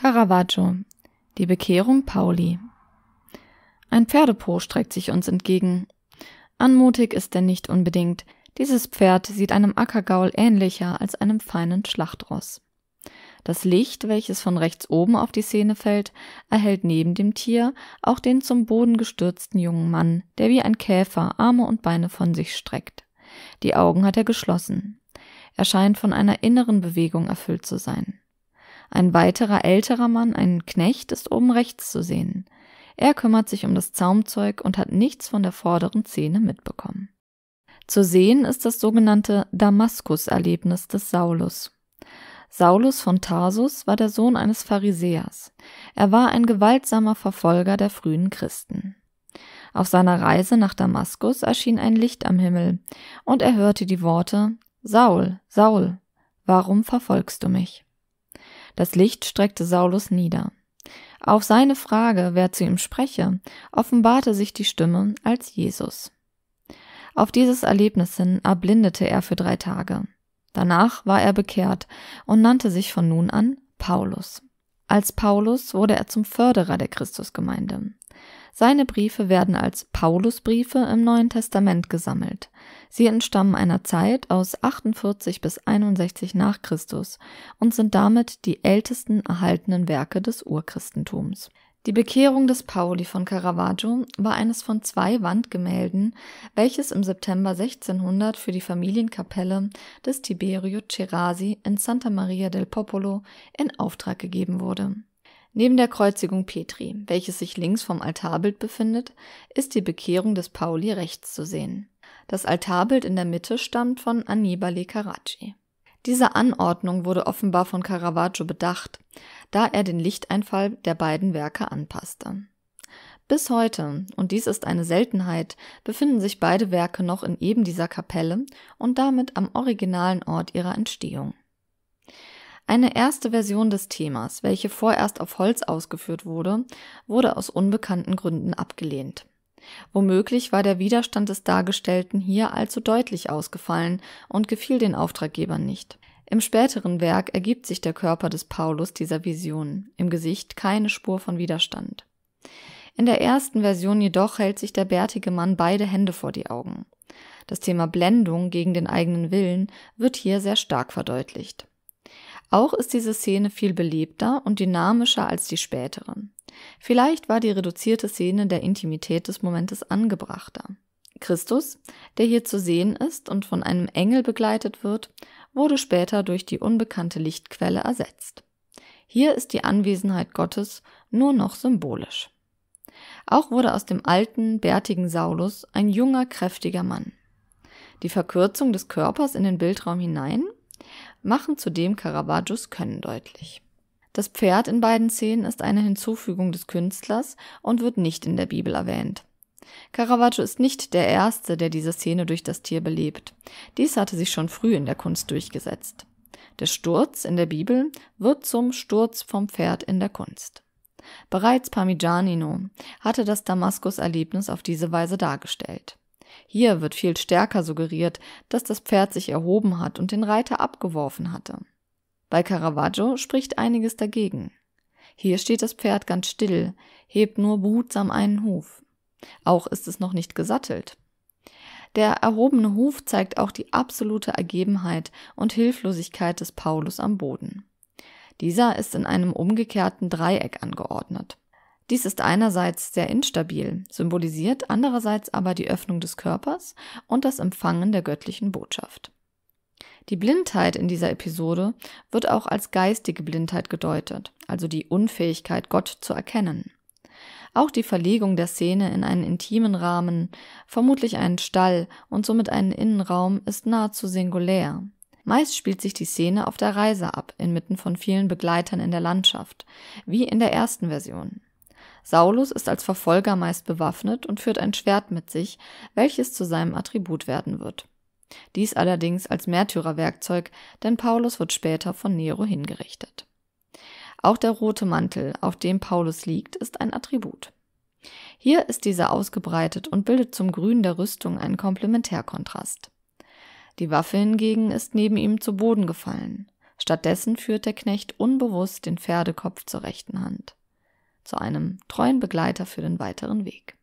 Caravaggio Die Bekehrung Pauli Ein Pferdepo streckt sich uns entgegen. Anmutig ist er nicht unbedingt. Dieses Pferd sieht einem Ackergaul ähnlicher als einem feinen Schlachtross. Das Licht, welches von rechts oben auf die Szene fällt, erhält neben dem Tier auch den zum Boden gestürzten jungen Mann, der wie ein Käfer Arme und Beine von sich streckt. Die Augen hat er geschlossen. Er scheint von einer inneren Bewegung erfüllt zu sein. Ein weiterer älterer Mann, ein Knecht, ist oben rechts zu sehen. Er kümmert sich um das Zaumzeug und hat nichts von der vorderen Szene mitbekommen. Zu sehen ist das sogenannte Damaskus-Erlebnis des Saulus. Saulus von Tarsus war der Sohn eines Pharisäers. Er war ein gewaltsamer Verfolger der frühen Christen. Auf seiner Reise nach Damaskus erschien ein Licht am Himmel, und er hörte die Worte Saul, Saul, warum verfolgst du mich? Das Licht streckte Saulus nieder. Auf seine Frage, wer zu ihm spreche, offenbarte sich die Stimme als Jesus. Auf dieses Erlebnis hin erblindete er für drei Tage. Danach war er bekehrt und nannte sich von nun an Paulus. Als Paulus wurde er zum Förderer der Christusgemeinde. Seine Briefe werden als Paulusbriefe im Neuen Testament gesammelt. Sie entstammen einer Zeit aus 48 bis 61 nach Christus und sind damit die ältesten erhaltenen Werke des Urchristentums. Die Bekehrung des Pauli von Caravaggio war eines von zwei Wandgemälden, welches im September 1600 für die Familienkapelle des Tiberio Cerasi in Santa Maria del Popolo in Auftrag gegeben wurde Neben der Kreuzigung Petri, welches sich links vom Altarbild befindet, ist die Bekehrung des Pauli rechts zu sehen. Das Altarbild in der Mitte stammt von Annibale Carracci. Diese Anordnung wurde offenbar von Caravaggio bedacht, da er den Lichteinfall der beiden Werke anpasste. Bis heute, und dies ist eine Seltenheit, befinden sich beide Werke noch in eben dieser Kapelle und damit am originalen Ort ihrer Entstehung. Eine erste Version des Themas, welche vorerst auf Holz ausgeführt wurde, wurde aus unbekannten Gründen abgelehnt. Womöglich war der Widerstand des Dargestellten hier allzu deutlich ausgefallen und gefiel den Auftraggebern nicht. Im späteren Werk ergibt sich der Körper des Paulus dieser Vision, im Gesicht keine Spur von Widerstand. In der ersten Version jedoch hält sich der bärtige Mann beide Hände vor die Augen. Das Thema Blendung gegen den eigenen Willen wird hier sehr stark verdeutlicht. Auch ist diese Szene viel belebter und dynamischer als die spätere. Vielleicht war die reduzierte Szene der Intimität des Momentes angebrachter. Christus, der hier zu sehen ist und von einem Engel begleitet wird, wurde später durch die unbekannte Lichtquelle ersetzt. Hier ist die Anwesenheit Gottes nur noch symbolisch. Auch wurde aus dem alten, bärtigen Saulus ein junger, kräftiger Mann. Die Verkürzung des Körpers in den Bildraum hinein machen zudem Caravaggios Können deutlich. Das Pferd in beiden Szenen ist eine Hinzufügung des Künstlers und wird nicht in der Bibel erwähnt. Caravaggio ist nicht der Erste, der diese Szene durch das Tier belebt. Dies hatte sich schon früh in der Kunst durchgesetzt. Der Sturz in der Bibel wird zum Sturz vom Pferd in der Kunst. Bereits Parmigianino hatte das Damaskus-Erlebnis auf diese Weise dargestellt. Hier wird viel stärker suggeriert, dass das Pferd sich erhoben hat und den Reiter abgeworfen hatte. Bei Caravaggio spricht einiges dagegen. Hier steht das Pferd ganz still, hebt nur behutsam einen Huf. Auch ist es noch nicht gesattelt. Der erhobene Huf zeigt auch die absolute Ergebenheit und Hilflosigkeit des Paulus am Boden. Dieser ist in einem umgekehrten Dreieck angeordnet. Dies ist einerseits sehr instabil, symbolisiert andererseits aber die Öffnung des Körpers und das Empfangen der göttlichen Botschaft. Die Blindheit in dieser Episode wird auch als geistige Blindheit gedeutet, also die Unfähigkeit, Gott zu erkennen. Auch die Verlegung der Szene in einen intimen Rahmen, vermutlich einen Stall und somit einen Innenraum, ist nahezu singulär. Meist spielt sich die Szene auf der Reise ab, inmitten von vielen Begleitern in der Landschaft, wie in der ersten Version. Saulus ist als Verfolger meist bewaffnet und führt ein Schwert mit sich, welches zu seinem Attribut werden wird. Dies allerdings als Märtyrerwerkzeug, denn Paulus wird später von Nero hingerichtet. Auch der rote Mantel, auf dem Paulus liegt, ist ein Attribut. Hier ist dieser ausgebreitet und bildet zum Grün der Rüstung einen Komplementärkontrast. Die Waffe hingegen ist neben ihm zu Boden gefallen. Stattdessen führt der Knecht unbewusst den Pferdekopf zur rechten Hand, zu einem treuen Begleiter für den weiteren Weg.